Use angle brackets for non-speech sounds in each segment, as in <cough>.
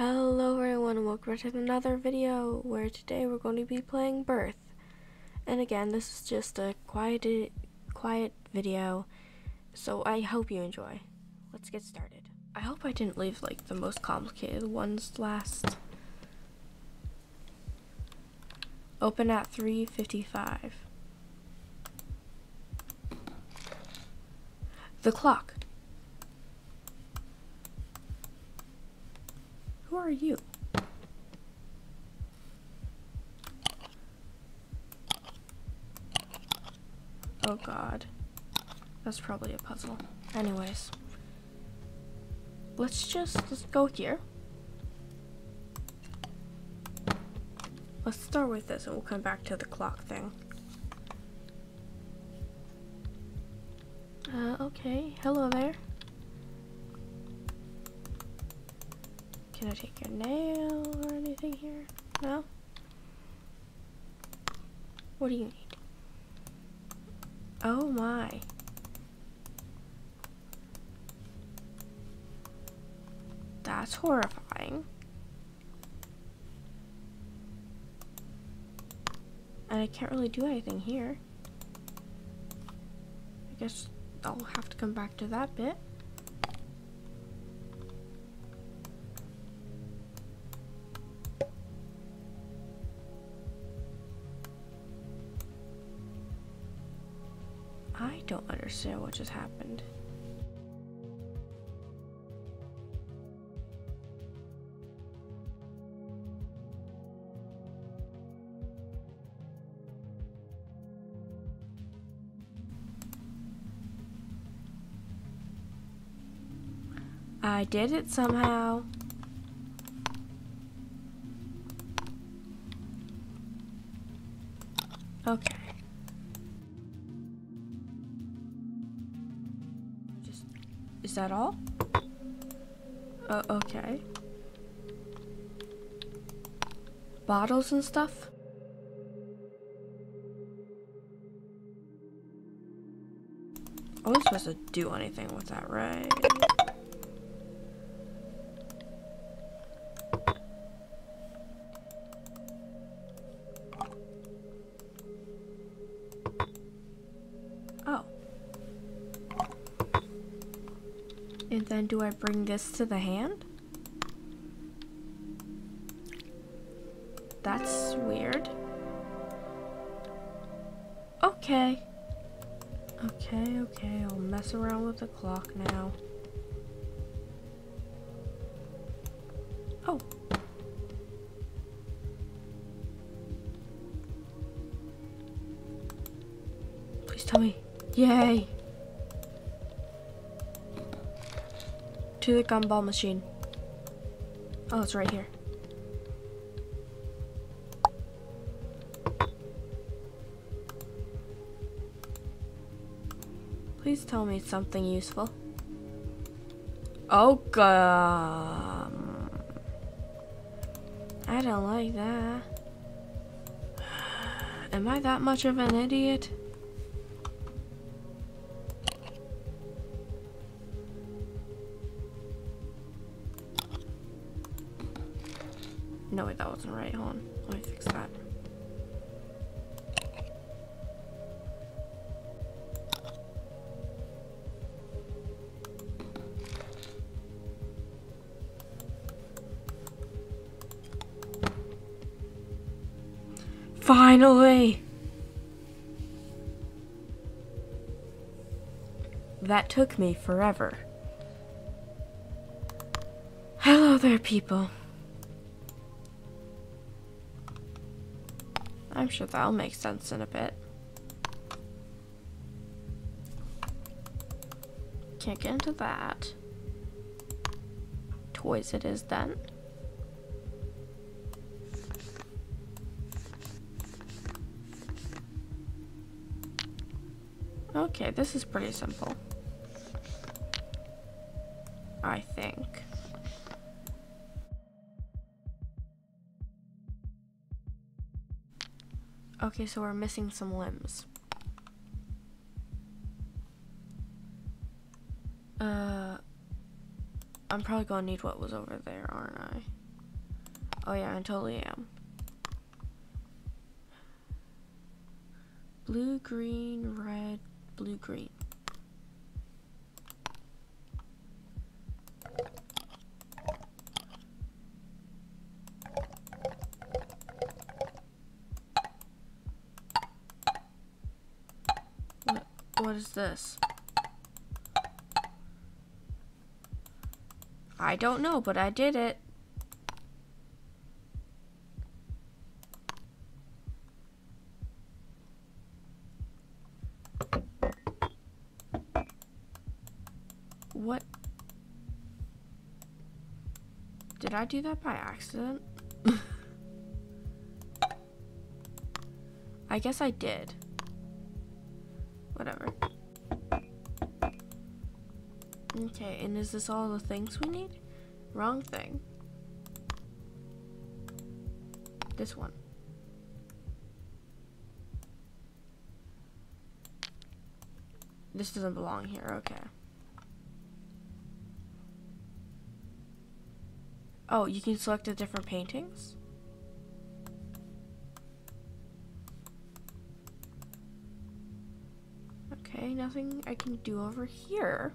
Hello everyone and welcome back to another video where today we're going to be playing Birth. And again, this is just a quiet quiet video, so I hope you enjoy. Let's get started. I hope I didn't leave like the most complicated ones last. Open at 3.55. The clock. Who are you? Oh god. That's probably a puzzle. Anyways. Let's just let's go here. Let's start with this and we'll come back to the clock thing. Uh, okay. Hello there. Can I take your nail or anything here? No? What do you need? Oh my. That's horrifying. And I can't really do anything here. I guess I'll have to come back to that bit. Understand what just happened. I did it somehow. Is that all? Uh, okay. Bottles and stuff? I wasn't supposed to do anything with that, right? Then do I bring this to the hand? That's weird. Okay. Okay, okay, I'll mess around with the clock now. To the gumball machine. Oh, it's right here. Please tell me something useful. Oh, god. I don't like that. Am I that much of an idiot? No, wait, that wasn't right. Hold on. Let me fix that. Finally! That took me forever. Hello there, people. I'm sure that'll make sense in a bit. Can't get into that. Toys it is then. Okay, this is pretty simple. I think. Okay, so we're missing some limbs. Uh, I'm probably gonna need what was over there, aren't I? Oh yeah, I totally am. Blue, green, red, blue, green. What, is this? I don't know, but I did it. What? Did I do that by accident? <laughs> I guess I did. Okay, and is this all the things we need? Wrong thing. This one. This doesn't belong here, okay. Oh, you can select the different paintings? Okay, nothing I can do over here.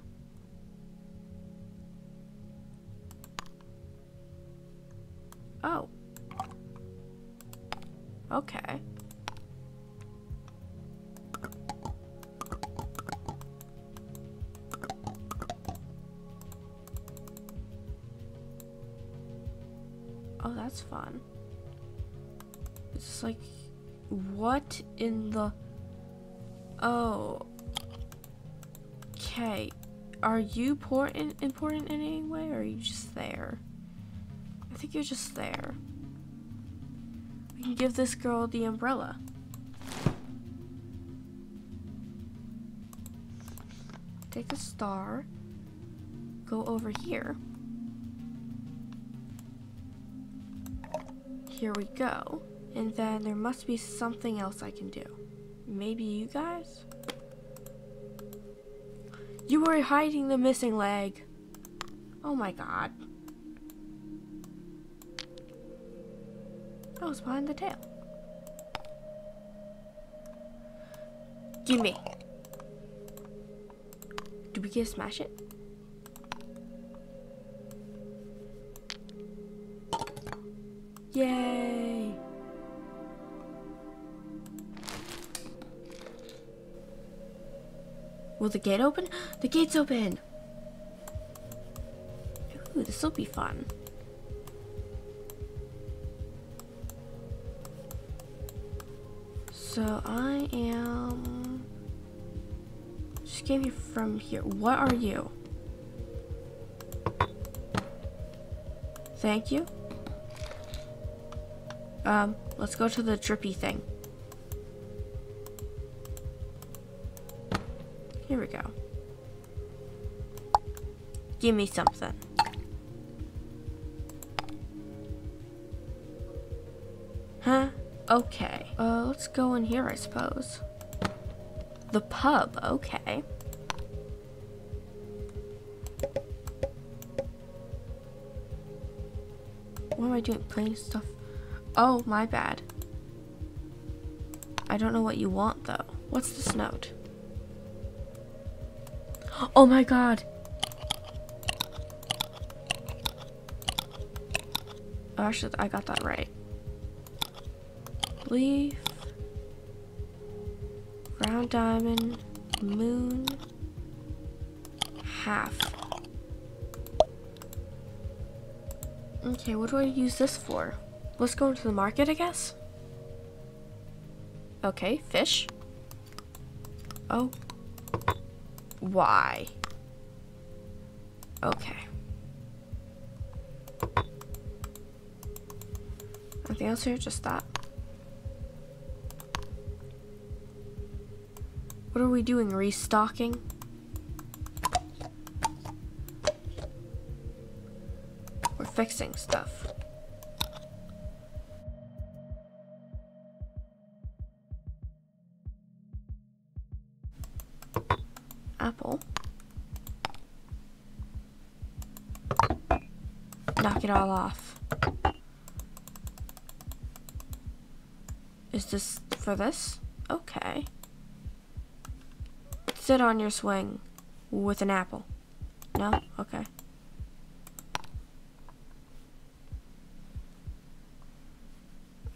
In the... Oh. Okay. Are you important, important in any way, or are you just there? I think you're just there. We can give this girl the umbrella. Take the star. Go over here. Here we go. And then there must be something else I can do. Maybe you guys? You were hiding the missing leg. Oh my god. I was behind the tail. Gimme. Do we get to smash it? Yay! Will the gate open? The gate's open! Ooh, this will be fun. So I am... Just came here from here. What are you? Thank you. Um, let's go to the drippy thing. We go. Give me something. Huh? Okay. Uh, let's go in here, I suppose. The pub, okay. What am I doing? Playing stuff? Oh, my bad. I don't know what you want, though. What's this note? Oh my god! Oh, actually, I got that right. Leaf. Round diamond. Moon. Half. Okay, what do I use this for? Let's go into the market, I guess. Okay, fish. Oh. Why? Okay. Nothing else here, just that. What are we doing, restocking? We're fixing stuff. It all off. Is this for this? Okay. Sit on your swing with an apple. No? Okay.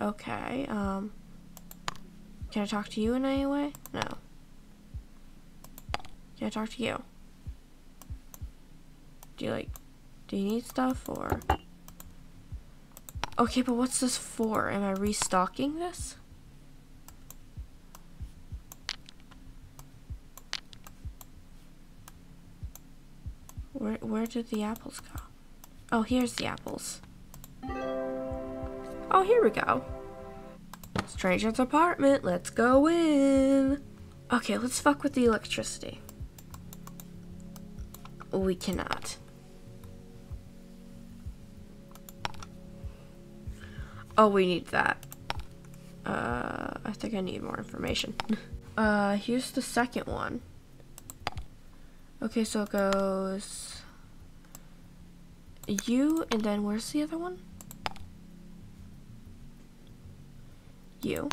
Okay, um... Can I talk to you in any way? No. Can I talk to you? Do you like... Do you need stuff, or... Okay, but what's this for? Am I restocking this? Where, where did the apples go? Oh, here's the apples. Oh, here we go. Stranger's apartment, let's go in. Okay, let's fuck with the electricity. We cannot. Oh, we need that. Uh, I think I need more information. <laughs> uh, here's the second one. Okay, so it goes you, and then where's the other one? You.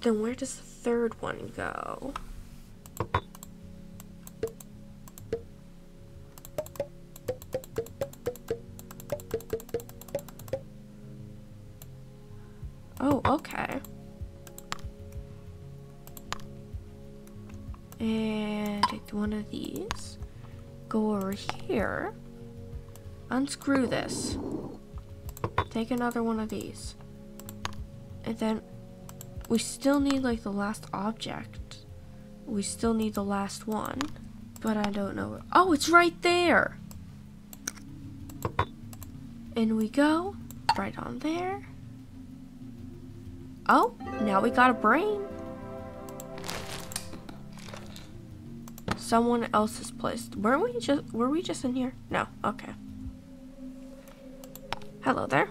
Then where does the third one go? Go over here. Unscrew this. Take another one of these. And then we still need like the last object. We still need the last one. But I don't know. Oh, it's right there. In we go. Right on there. Oh, now we got a brain. Someone else's place. weren't we just were we just in here? No. Okay. Hello there.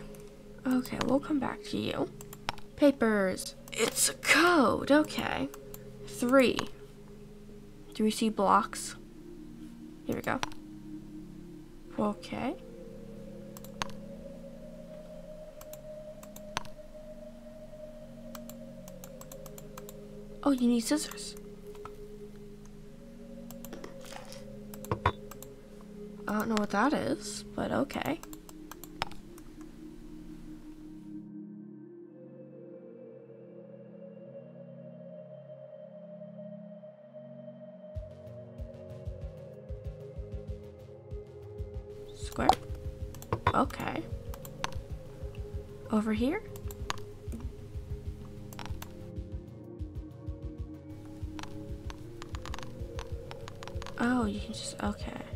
Okay, we'll come back to you. Papers. It's a code. Okay. Three. Do we see blocks? Here we go. Okay. Oh, you need scissors. I don't know what that is, but okay. Square. Okay. Over here? Oh, you can just, okay.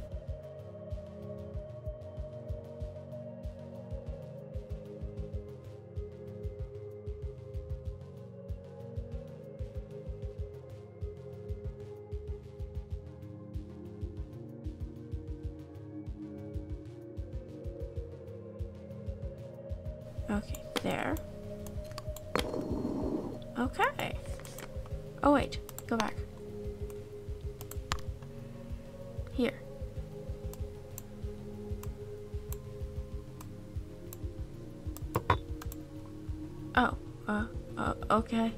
Okay. Oh wait, go back. Here. Oh, uh, uh, okay.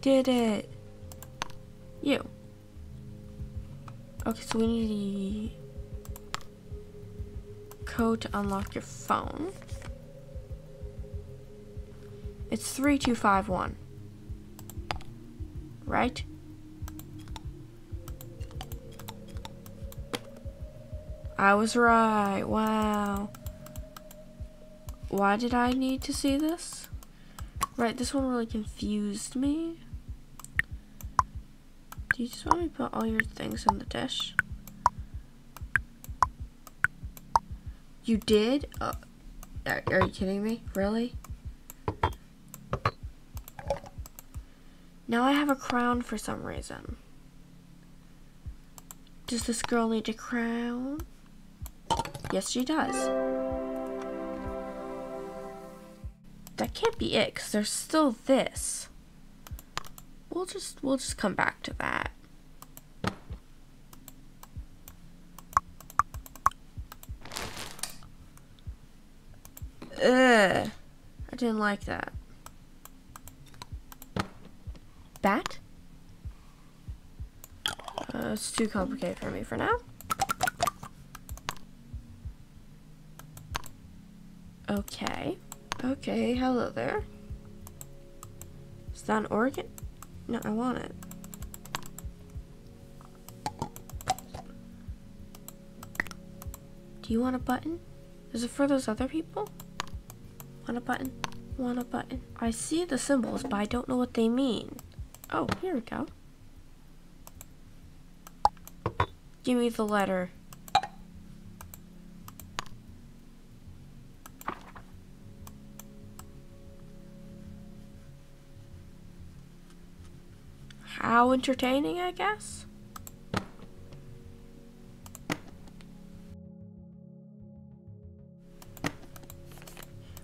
Did it. You. Okay, so we need the code to unlock your phone. It's 3251. Right? I was right. Wow. Why did I need to see this? Right, this one really confused me. Do you just want me to put all your things in the dish? You did? Uh, are, are you kidding me? Really? Now I have a crown for some reason. Does this girl need a crown? Yes, she does. That can't be it, because there's still this. We'll just, we'll just come back to that. Ugh. I didn't like that. Bat? Uh, it's too complicated for me for now. Okay. Okay, hello there. Is that an organ? No, I want it. Do you want a button? Is it for those other people? Want a button? Want a button? I see the symbols, but I don't know what they mean. Oh, here we go. Give me the letter. How entertaining, I guess?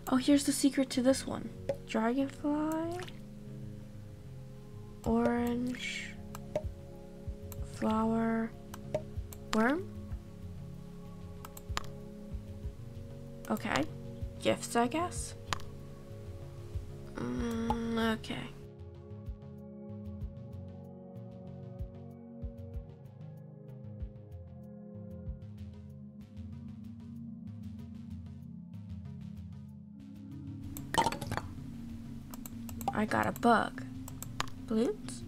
Oh, here's the secret to this one. Dragonfly. Orange. Flower. Worm? Okay. Gifts, I guess? Mm, okay. I got a bug. Balloons?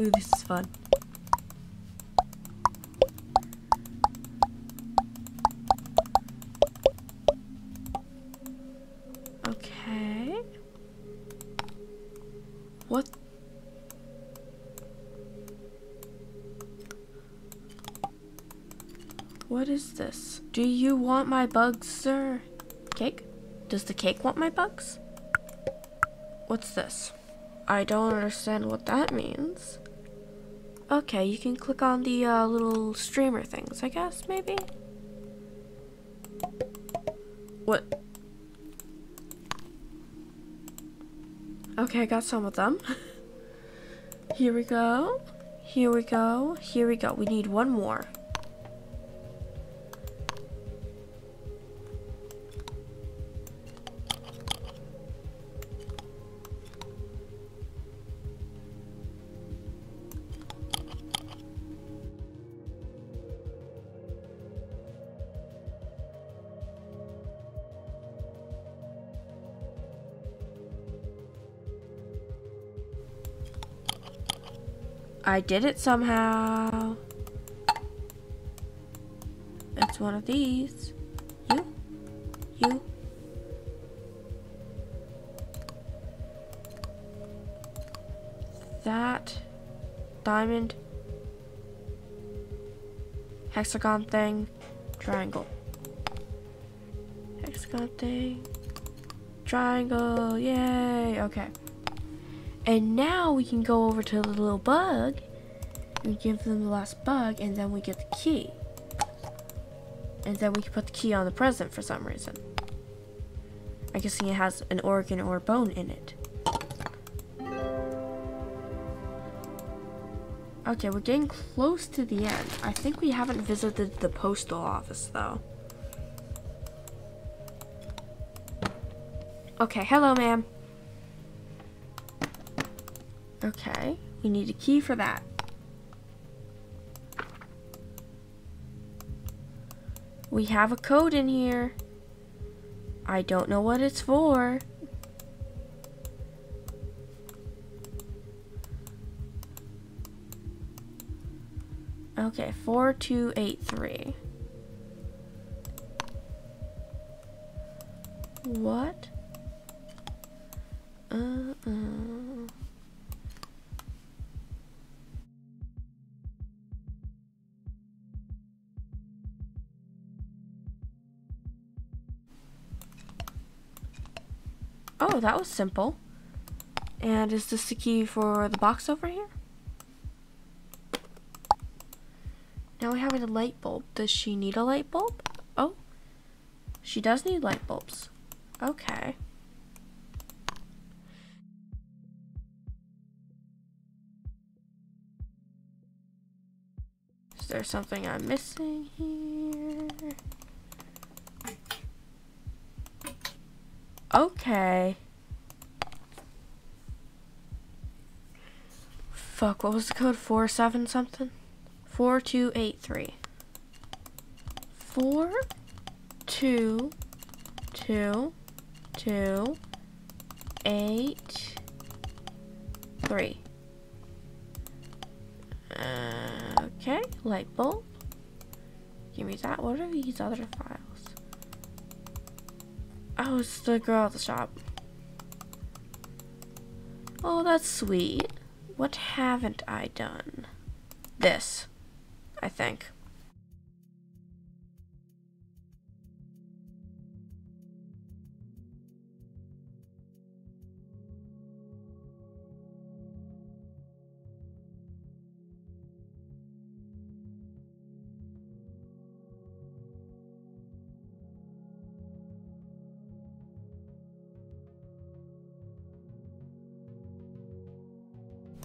Ooh, this is fun. Okay. What? What is this? Do you want my bugs, sir? Cake? Does the cake want my bugs? What's this? I don't understand what that means. Okay, you can click on the uh, little streamer things, I guess, maybe? What? Okay, I got some of them. <laughs> Here we go. Here we go. Here we go. We need one more. I did it somehow. It's one of these. You. You. That. Diamond. Hexagon thing. Triangle. Hexagon thing. Triangle. Yay. Okay. And now we can go over to the little bug and give them the last bug and then we get the key. And then we can put the key on the present for some reason. I guess it has an organ or bone in it. Okay, we're getting close to the end. I think we haven't visited the postal office though. Okay, hello ma'am. Okay, we need a key for that. We have a code in here. I don't know what it's for. Okay, 4283. What? Uh-uh. Oh, that was simple. And is this the key for the box over here? Now we have a light bulb. Does she need a light bulb? Oh, she does need light bulbs. Okay. Is there something I'm missing here? Okay. Fuck, what was the code? Four seven something? Four two eight three. Four two two two eight three. Uh, okay, light bulb. Give me that. What are these other files? Oh, it's the girl at the shop. Oh, that's sweet. What haven't I done? This, I think.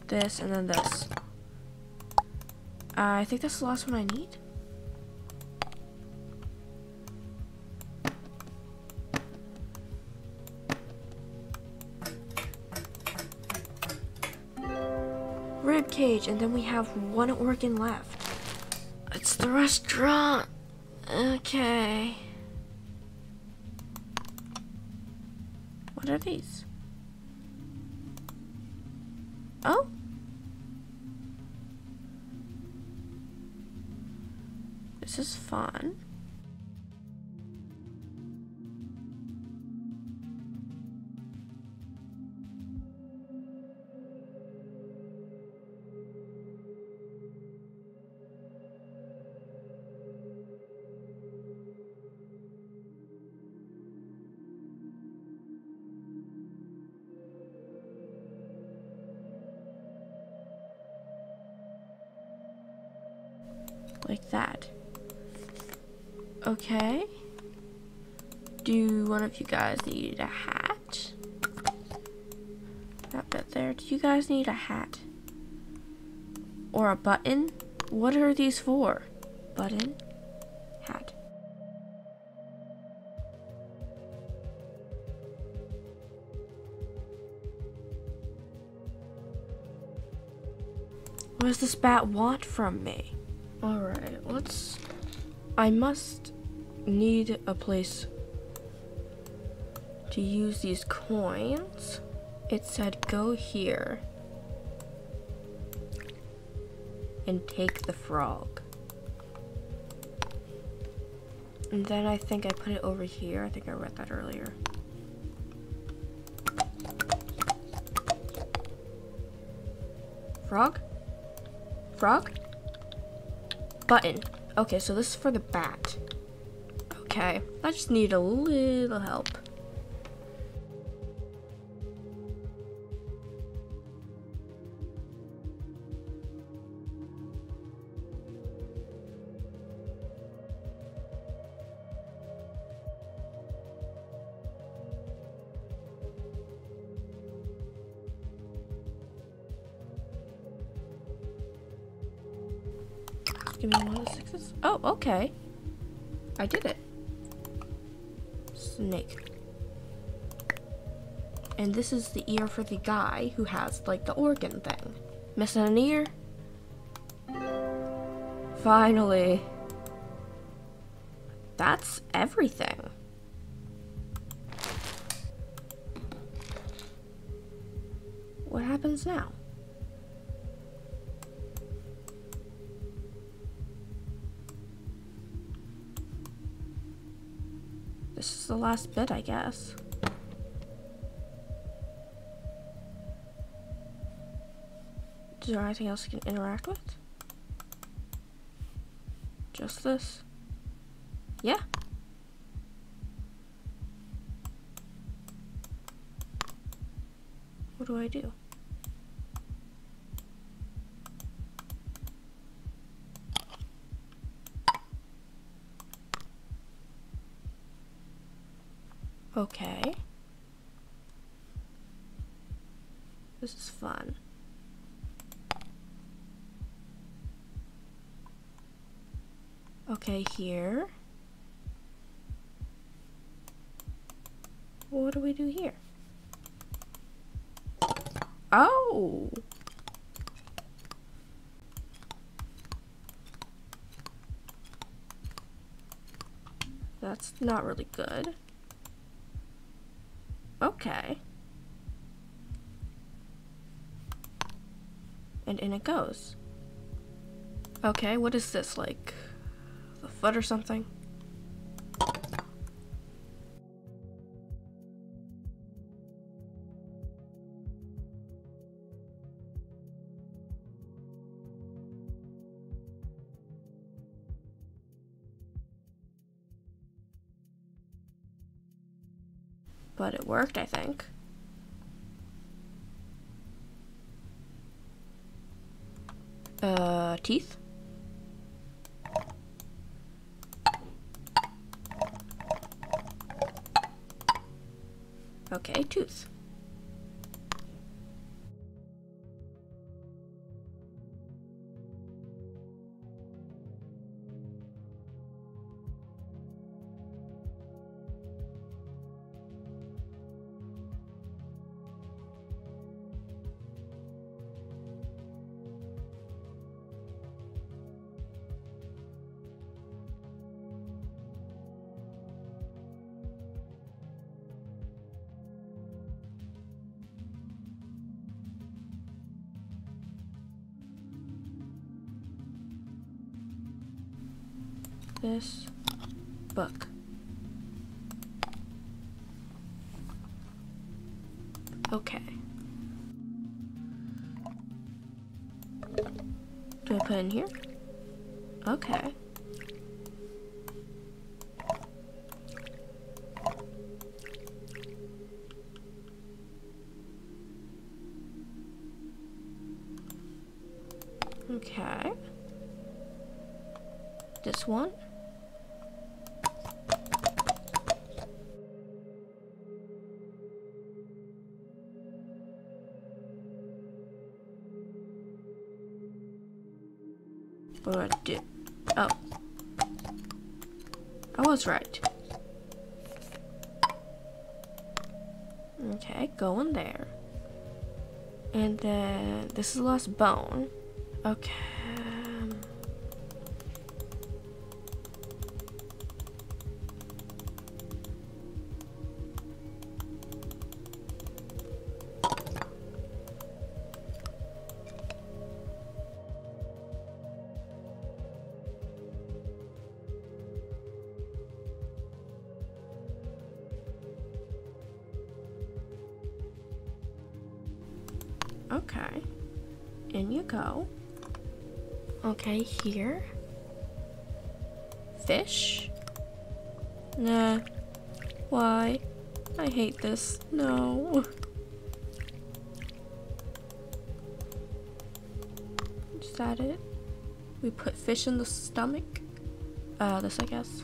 This, and then this. Uh, I think that's the last one I need. Rib cage, and then we have one organ left. It's the restaurant. Okay. What are these? Oh? This is fun. Okay. Do one of you guys need a hat? That bit there. Do you guys need a hat? Or a button? What are these for? Button? Hat. What does this bat want from me? Alright, let's... I must need a place to use these coins. It said go here and take the frog. And then I think I put it over here. I think I read that earlier. Frog? Frog? Button. Okay, so this is for the bat. Okay, I just need a little help. Give me one of the sixes. Oh, okay. I did it. Snake. And this is the ear for the guy who has, like, the organ thing. Missing an ear? Finally. That's everything. Last bit, I guess. Is there anything else you can interact with? Just this? Yeah. What do I do? Okay. This is fun. Okay, here. What do we do here? Oh! That's not really good. Okay. And in it goes. Okay, what is this, like the foot or something? But it worked, I think. Uh, teeth? Okay, tooth. Okay. Do I put in here? Okay. Okay. This one. Go in there. And then this is the last bone. Okay. In you go. Okay, here. Fish? Nah. Why? I hate this. No. Is that it? We put fish in the stomach? Uh, this I guess.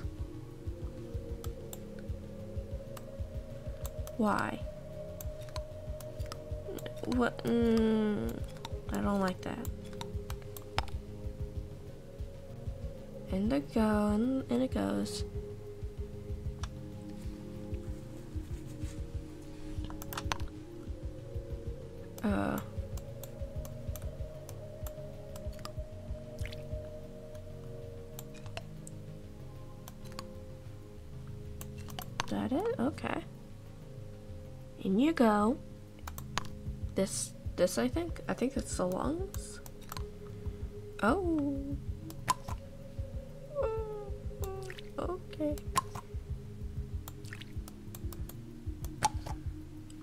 Why? What? Mm, I don't like that. And and, and it goes. Uh. That it? Okay. In you go. This, this I think? I think it's the lungs. Oh. Okay.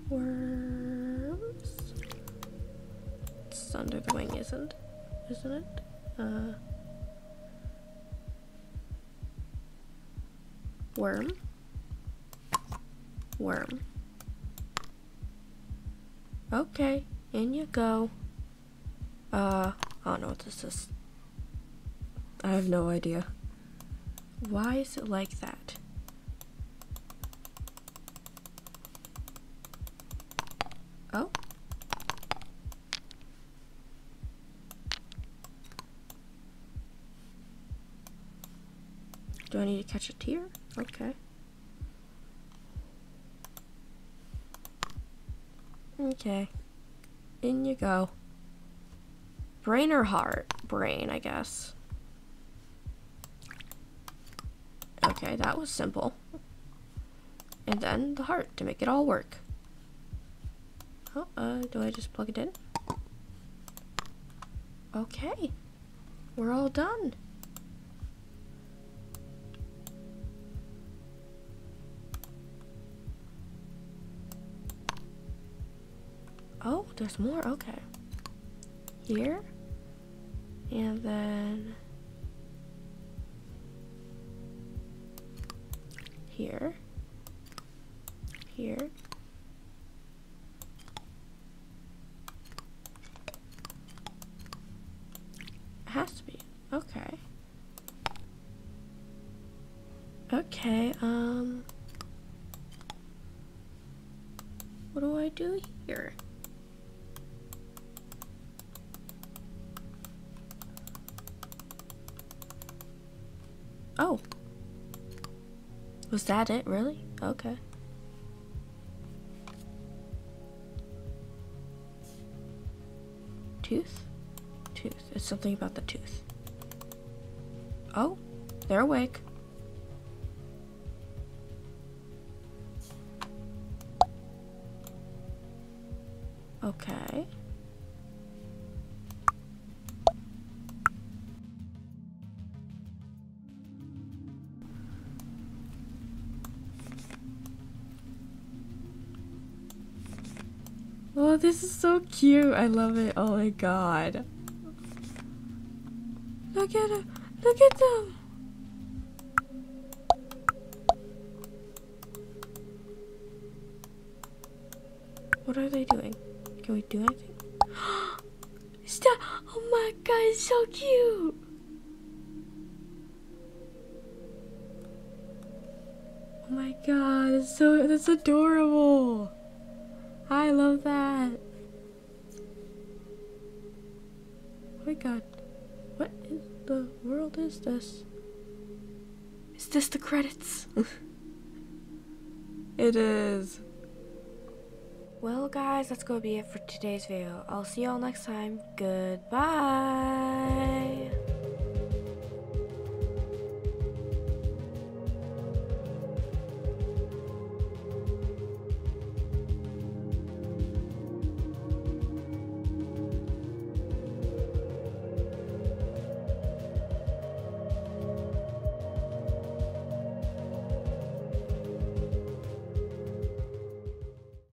Worms. It's under the wing, isn't? Isn't it? Uh. Worm. Go. Uh, I don't know what this is. I have no idea. Why is it like that? Oh. Do I need to catch a tear? Okay. Okay. In you go. Brain or heart? Brain, I guess. Okay, that was simple. And then the heart to make it all work. Oh, uh, do I just plug it in? Okay. We're all done. There's more. Okay. Here. And then here. Here. It has to be. Okay. Okay, um what do I do here? Oh. Was that it, really? Okay. Tooth? Tooth. It's something about the tooth. Oh, they're awake. Okay. This is so cute. I love it. Oh my god. Look at them. Look at them. What are they doing? Can we do anything? <gasps> Stop! Oh my god, it's so cute! Oh my god, it's so that's adorable. I love that. Oh my god. What in the world is this? Is this the credits? <laughs> it is. Well guys, that's gonna be it for today's video. I'll see y'all next time. Goodbye!